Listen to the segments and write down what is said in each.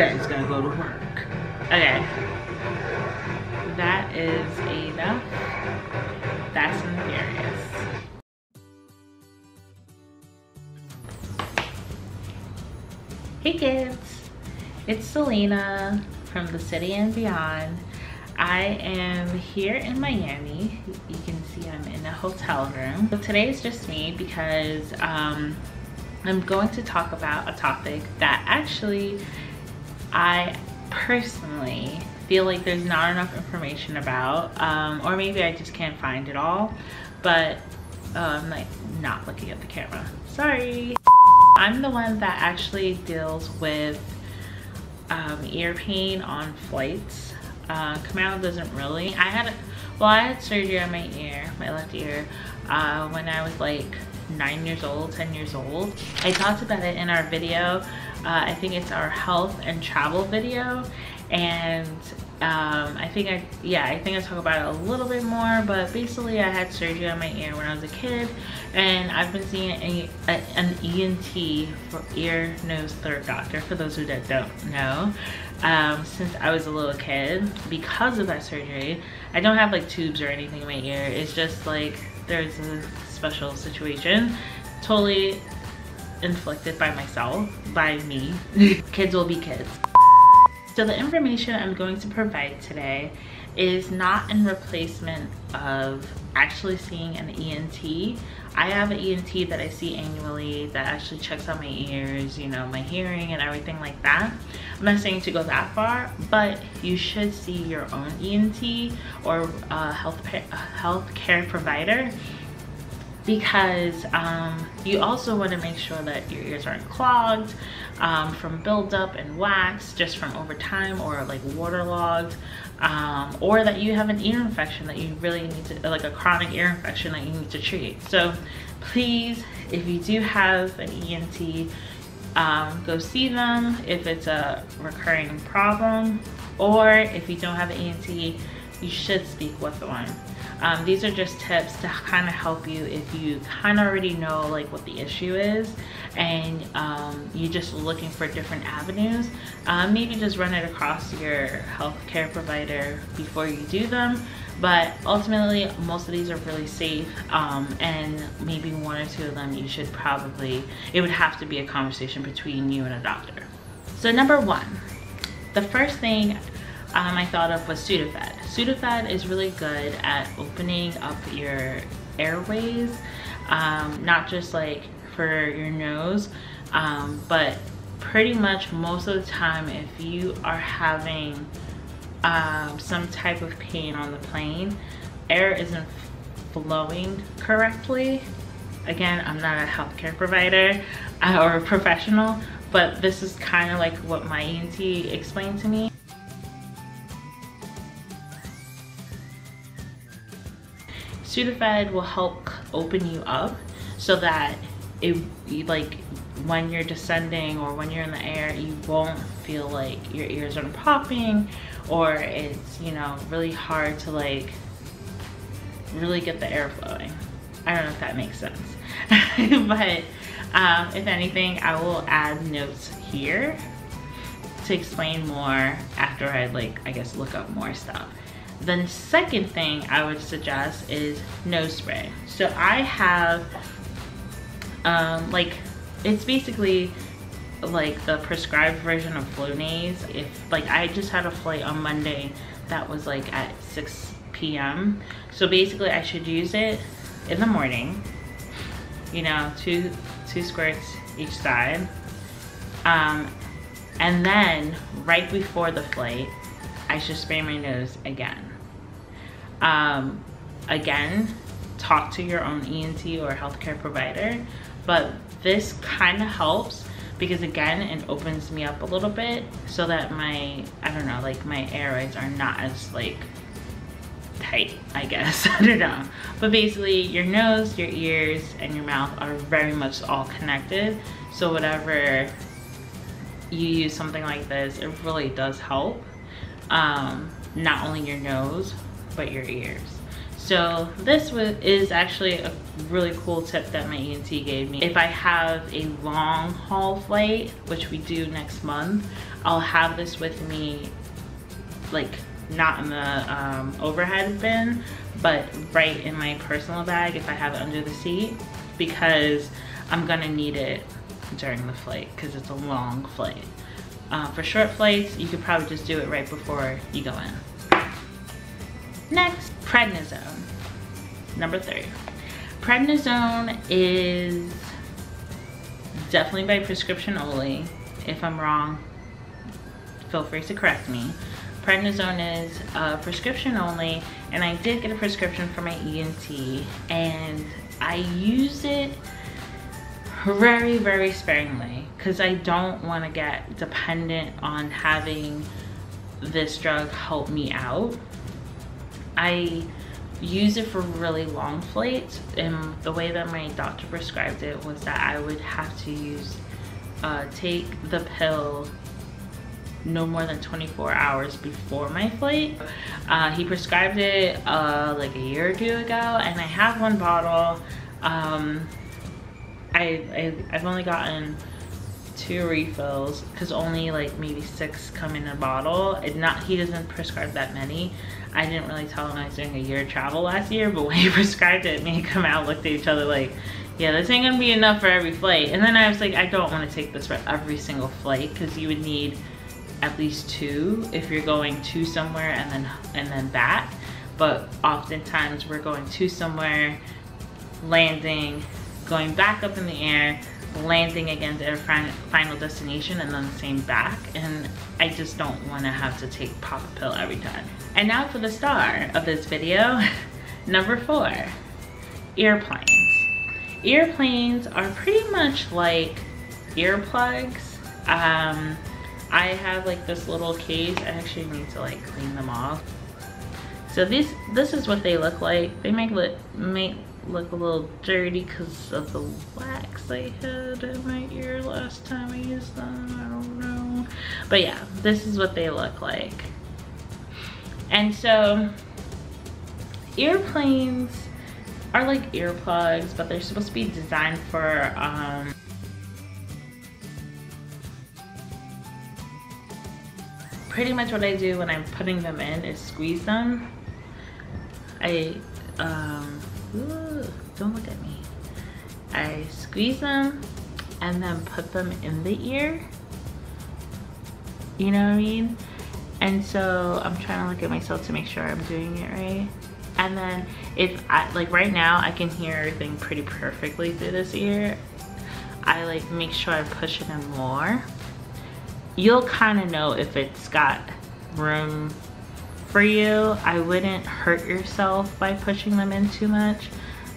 Daddy's gonna go to work. Okay. That is enough. That's Furious. Hey kids, it's Selena from the city and beyond. I am here in Miami. You can see I'm in a hotel room. So today is just me because um, I'm going to talk about a topic that actually I personally feel like there's not enough information about um, or maybe I just can't find it all but I'm like not looking at the camera. Sorry. I'm the one that actually deals with um, ear pain on flights. Uh, doesn't really. I had well I had surgery on my ear my left ear uh, when I was like nine years old 10 years old I talked about it in our video uh, I think it's our health and travel video and um, I think I, yeah, I think I talk about it a little bit more, but basically I had surgery on my ear when I was a kid and I've been seeing a, a, an ENT for ear, nose, throat doctor, for those who don't know, um, since I was a little kid because of that surgery. I don't have like tubes or anything in my ear. It's just like there's a special situation. Totally inflicted by myself, by me. kids will be kids. So the information I'm going to provide today is not in replacement of actually seeing an ENT. I have an ENT that I see annually that actually checks out my ears, you know, my hearing and everything like that. I'm not saying to go that far, but you should see your own ENT or a health, health care provider because um, you also want to make sure that your ears aren't clogged um, from buildup and wax just from over time or like waterlogged um, or that you have an ear infection that you really need to like a chronic ear infection that you need to treat. So please if you do have an ENT um, go see them if it's a recurring problem or if you don't have an ENT you should speak with one um, these are just tips to kind of help you if you kind of already know like what the issue is and um, you're just looking for different avenues. Um, maybe just run it across your healthcare provider before you do them. But ultimately, most of these are really safe um, and maybe one or two of them you should probably, it would have to be a conversation between you and a doctor. So number one, the first thing um, I thought of was Sudafed. Sudafed is really good at opening up your airways, um, not just like for your nose, um, but pretty much most of the time if you are having um, some type of pain on the plane, air isn't flowing correctly. Again, I'm not a healthcare provider uh, or a professional, but this is kind of like what my ENT explained to me. Sudafed will help open you up so that it like when you're descending or when you're in the air you won't feel like your ears are popping or it's you know really hard to like really get the air flowing. I don't know if that makes sense. But um, if anything I will add notes here to explain more after I like I guess look up more stuff the second thing I would suggest is nose spray. So I have, um, like, it's basically like the prescribed version of Flonase. If, like, I just had a flight on Monday that was like at 6 p.m. So basically I should use it in the morning, you know, two, two squirts each side. Um, and then right before the flight, I should spray my nose again. Um, again, talk to your own ENT or healthcare provider, but this kind of helps because again, it opens me up a little bit so that my, I don't know, like my airways are not as like tight, I guess. I don't know. But basically your nose, your ears, and your mouth are very much all connected. So whatever you use something like this, it really does help. Um, not only your nose, but your ears. So this is actually a really cool tip that my ENT gave me. If I have a long haul flight, which we do next month, I'll have this with me like not in the um, overhead bin, but right in my personal bag if I have it under the seat because I'm gonna need it during the flight because it's a long flight. Uh, for short flights, you could probably just do it right before you go in. Next, prednisone, number three. Prednisone is definitely by prescription only. If I'm wrong, feel free to correct me. Prednisone is uh, prescription only, and I did get a prescription for my ENT, and I use it very, very sparingly because I don't want to get dependent on having this drug help me out. I use it for really long flights and the way that my doctor prescribed it was that I would have to use uh, take the pill no more than 24 hours before my flight. Uh, he prescribed it uh, like a year or two ago and I have one bottle. Um, I, I, I've only gotten two refills because only like maybe six come in a bottle. It not He doesn't prescribe that many. I didn't really tell him I was doing a year of travel last year, but when he prescribed it, me and out looked at each other like, yeah, this ain't gonna be enough for every flight. And then I was like, I don't wanna take this for every single flight because you would need at least two if you're going to somewhere and then and then back. But oftentimes we're going to somewhere, landing, going back up in the air, landing again to our final destination and then the same back. And I just don't want to have to take pop a pill every time. And now for the star of this video, number four, earplanes. Earplanes are pretty much like earplugs. Um, I have like this little case. I actually need to like clean them off. So these, this is what they look like. They make make look a little dirty because of the wax I had in my ear last time I used them. I don't know. But yeah, this is what they look like. And so earplanes are like earplugs, but they're supposed to be designed for um, pretty much what I do when I'm putting them in is squeeze them. I, um, ooh, don't look at me. I squeeze them and then put them in the ear. You know what I mean? And so I'm trying to look at myself to make sure I'm doing it right. And then if I, like right now, I can hear everything pretty perfectly through this ear. I like make sure I push it in more you'll kind of know if it's got room for you. I wouldn't hurt yourself by pushing them in too much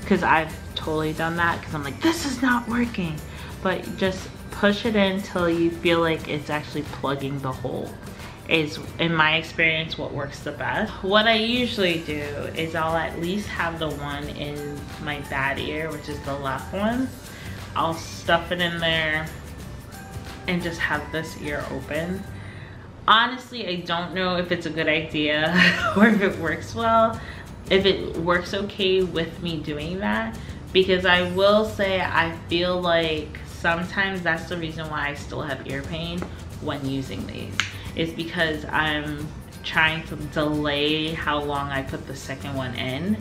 because I've totally done that because I'm like, this is not working. But just push it in until you feel like it's actually plugging the hole is in my experience what works the best. What I usually do is I'll at least have the one in my bad ear, which is the left one. I'll stuff it in there and just have this ear open. Honestly, I don't know if it's a good idea or if it works well, if it works okay with me doing that, because I will say I feel like sometimes that's the reason why I still have ear pain when using these, is because I'm trying to delay how long I put the second one in.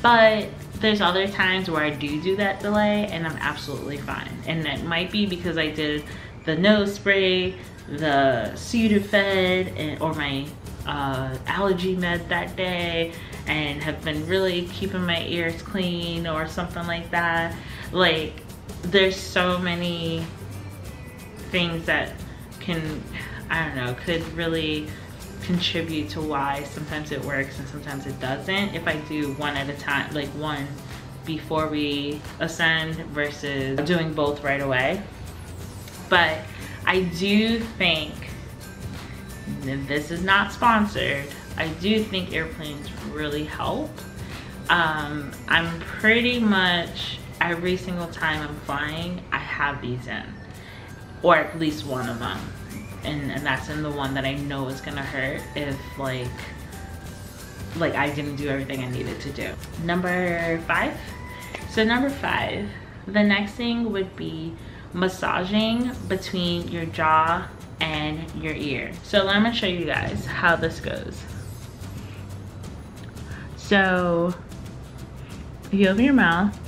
But there's other times where I do do that delay and I'm absolutely fine. And it might be because I did the nose spray, the Sudafed, and, or my uh, allergy med that day and have been really keeping my ears clean or something like that. Like, there's so many things that can, I don't know, could really contribute to why sometimes it works and sometimes it doesn't. If I do one at a time, like one before we ascend versus doing both right away. But I do think, this is not sponsored, I do think earplanes really help. Um, I'm pretty much, every single time I'm flying, I have these in. Or at least one of them. And, and that's in the one that I know is gonna hurt if like like I didn't do everything I needed to do. Number five. So number five, the next thing would be massaging between your jaw and your ear. So let me show you guys how this goes. So if you open your mouth,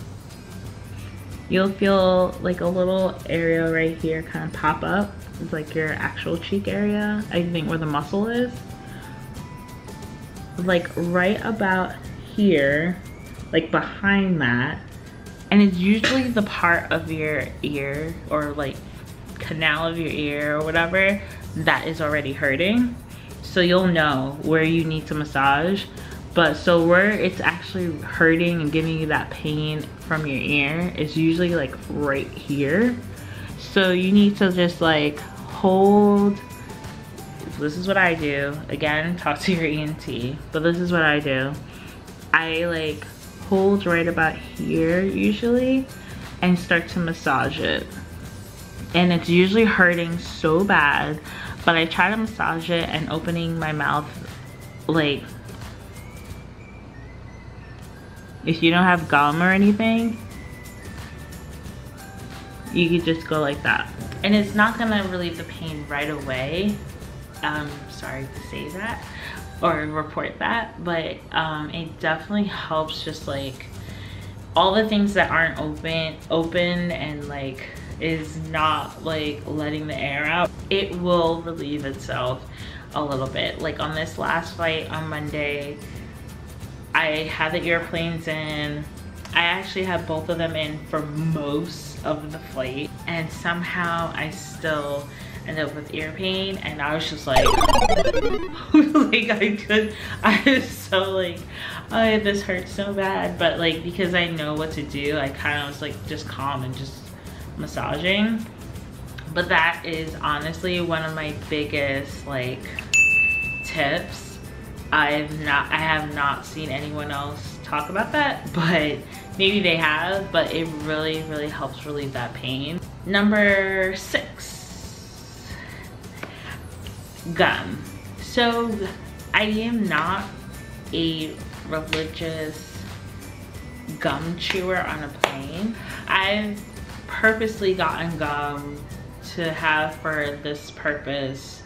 you'll feel like a little area right here kind of pop up. It's like your actual cheek area, I think where the muscle is. Like right about here, like behind that. And it's usually the part of your ear or like canal of your ear or whatever that is already hurting. So you'll know where you need to massage. But so where it's actually hurting and giving you that pain from your ear is usually like right here. So you need to just like hold, this is what I do. Again, talk to your ENT, but this is what I do. I like hold right about here usually and start to massage it. And it's usually hurting so bad but I try to massage it and opening my mouth like if you don't have gum or anything you could just go like that. And it's not gonna relieve the pain right away. Um sorry to say that or report that but um it definitely helps just like all the things that aren't open open and like is not like letting the air out, it will relieve itself a little bit. Like on this last flight on Monday, I had the earplanes in. I actually had both of them in for most of the flight and somehow I still ended up with ear pain and I was just like, like I could, I was so like, oh, this hurts so bad. But like, because I know what to do, I kind of was like just calm and just massaging. But that is honestly one of my biggest like tips. I've not i have not seen anyone else talk about that but maybe they have but it really really helps relieve that pain. Number six gum so i am not a religious gum chewer on a plane i've purposely gotten gum to have for this purpose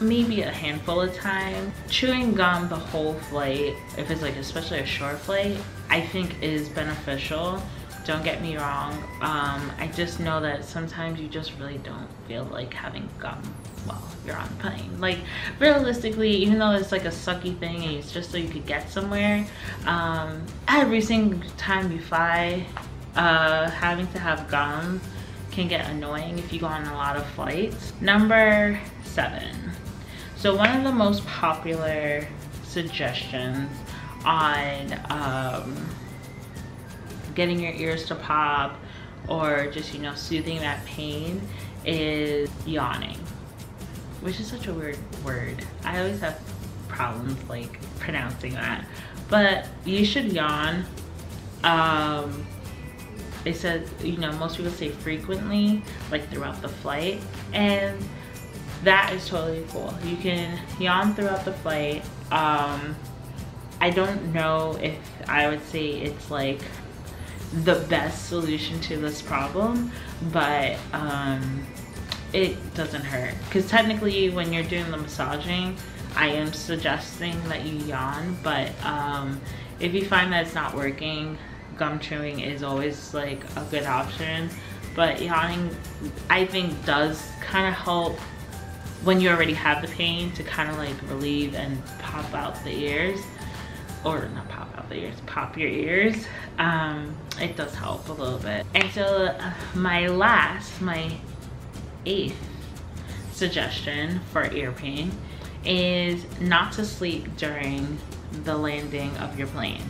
maybe a handful of times. Chewing gum the whole flight, if it's like especially a short flight, I think is beneficial. Don't get me wrong. Um, I just know that sometimes you just really don't feel like having gum while you're on the plane. Like realistically, even though it's like a sucky thing and it's just so you could get somewhere, um, every single time you fly, uh, having to have gum can get annoying if you go on a lot of flights. Number seven. So one of the most popular suggestions on um, getting your ears to pop or just, you know, soothing that pain is yawning, which is such a weird word. I always have problems like pronouncing that, but you should yawn. Um, they said, you know, most people say frequently, like throughout the flight. And that is totally cool. You can yawn throughout the flight. Um, I don't know if I would say it's like the best solution to this problem, but um, it doesn't hurt. Because technically when you're doing the massaging, I am suggesting that you yawn, but um, if you find that it's not working, gum chewing is always like a good option but yawning I think does kind of help when you already have the pain to kind of like relieve and pop out the ears or not pop out the ears pop your ears um, it does help a little bit and so uh, my last my eighth suggestion for ear pain is not to sleep during the landing of your plane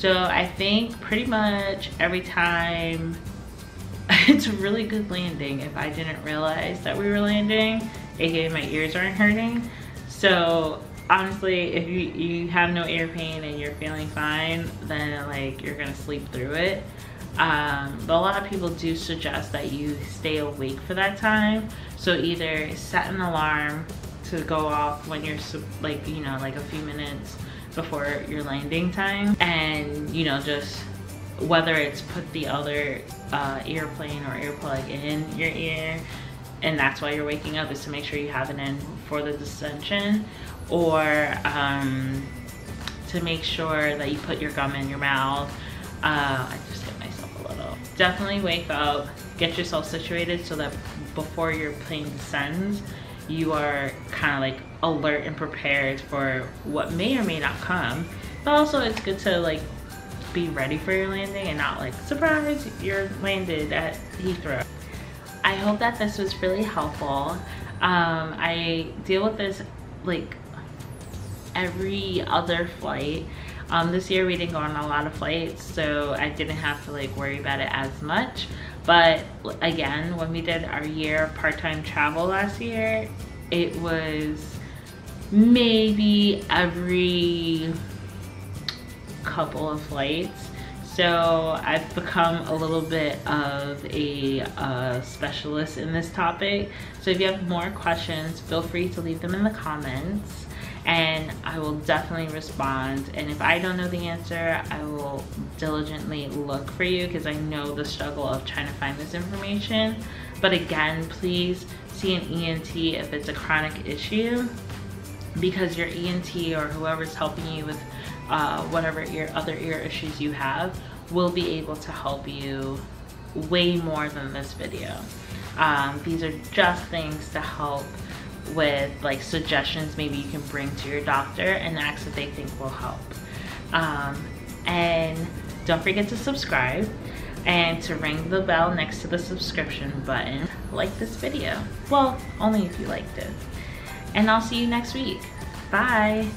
so I think pretty much every time it's a really good landing if I didn't realize that we were landing, aka my ears aren't hurting. So honestly, if you, you have no ear pain and you're feeling fine, then like you're gonna sleep through it. Um, but a lot of people do suggest that you stay awake for that time. So either set an alarm to go off when you're like, you know, like a few minutes before your landing time. And, you know, just whether it's put the other uh, earplane or earplug in your ear and that's why you're waking up is to make sure you have it in for the descension or um, to make sure that you put your gum in your mouth. Uh, I just hit myself a little. Definitely wake up, get yourself situated so that before your plane descends, you are kind of like alert and prepared for what may or may not come. But also it's good to like be ready for your landing and not like, surprise, you're landed at Heathrow. I hope that this was really helpful. Um, I deal with this like every other flight. Um, this year we didn't go on a lot of flights, so I didn't have to like worry about it as much. But again, when we did our year of part-time travel last year, it was maybe every couple of flights. So I've become a little bit of a uh, specialist in this topic. So if you have more questions, feel free to leave them in the comments and I will definitely respond. And if I don't know the answer, I will diligently look for you because I know the struggle of trying to find this information. But again, please see an ENT if it's a chronic issue because your ENT or whoever's helping you with uh, whatever ear, other ear issues you have will be able to help you way more than this video. Um, these are just things to help with like suggestions maybe you can bring to your doctor and acts that they think will help. Um, and don't forget to subscribe and to ring the bell next to the subscription button. Like this video. Well, only if you liked it. And I'll see you next week. Bye.